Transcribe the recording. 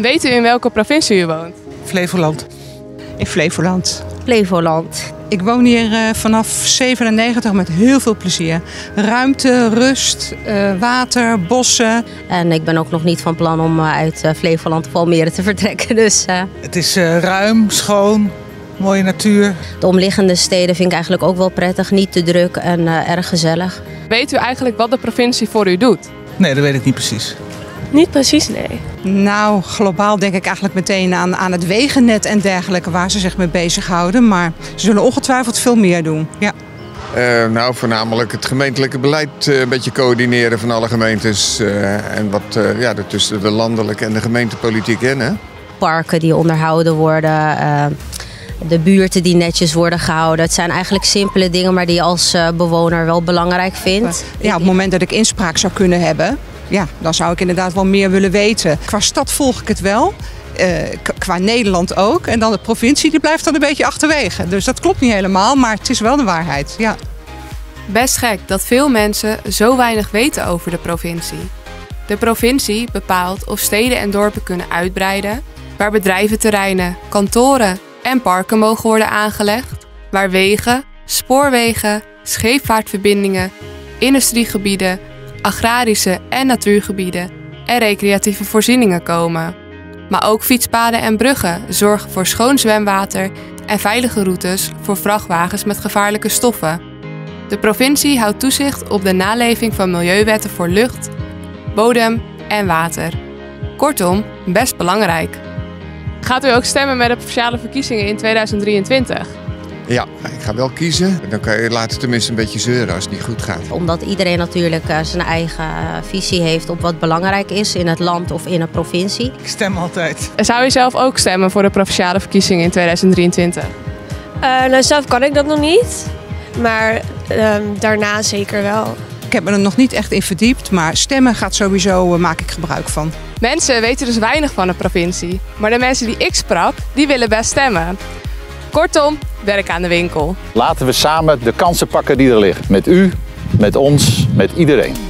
Weet u in welke provincie u woont? Flevoland. In Flevoland. Flevoland. Ik woon hier uh, vanaf 97 met heel veel plezier. Ruimte, rust, uh, water, bossen. En ik ben ook nog niet van plan om uh, uit Flevoland of Almere te vertrekken. Dus, Het is ruim, schoon, mooie natuur. De omliggende steden vind ik eigenlijk ook wel prettig. Niet te druk en erg gezellig. Weet u eigenlijk wat de provincie voor u doet? Nee, dat weet ik niet precies. Niet precies, nee. Nou, globaal denk ik eigenlijk meteen aan, aan het wegennet en dergelijke waar ze zich mee bezighouden. Maar ze zullen ongetwijfeld veel meer doen. Ja. Uh, nou, voornamelijk het gemeentelijke beleid uh, een beetje coördineren van alle gemeentes. Uh, en wat ja, tussen de landelijke en de gemeentepolitiek in. Hè? Parken die onderhouden worden. de buurten die netjes worden gehouden. Het zijn eigenlijk simpele dingen, maar die je als bewoner wel belangrijk vindt. Ja, op het moment dat ik inspraak zou kunnen hebben, ja, dan zou ik inderdaad wel meer willen weten. Qua stad volg ik het wel. Uh, qua Nederland ook. En dan de provincie, die blijft dan een beetje achterwege. Dus dat klopt niet helemaal, maar het is wel de waarheid. Ja. Best gek dat veel mensen zo weinig weten over de provincie. De provincie bepaalt of steden en dorpen kunnen uitbreiden, waar bedrijventerreinen, kantoren en parken mogen worden aangelegd, waar wegen, spoorwegen, scheepvaartverbindingen, industriegebieden, agrarische en natuurgebieden en recreatieve voorzieningen komen. Maar ook fietspaden en bruggen zorgen voor schoon zwemwater en veilige routes voor vrachtwagens met gevaarlijke stoffen. De provincie houdt toezicht op de naleving van milieuwetten voor lucht, bodem en water. Kortom, best belangrijk. Gaat u ook stemmen met de provinciale verkiezingen in 2023? Ja, ik ga wel kiezen. Dan kan je later tenminste een beetje zeuren als het niet goed gaat. Omdat iedereen natuurlijk uh, zijn eigen visie heeft op wat belangrijk is in het land of in een provincie. Ik stem altijd. Zou je zelf ook stemmen voor de provinciale verkiezingen in 2023? Uh, nou, zelf kan ik dat nog niet. Maar uh, daarna zeker wel. Ik heb me er nog niet echt in verdiept, maar stemmen gaat sowieso, uh, maak ik gebruik van. Mensen weten dus weinig van de provincie. Maar de mensen die ik sprak, die willen best stemmen. Kortom, werk aan de winkel. Laten we samen de kansen pakken die er liggen. Met u, met ons, met iedereen.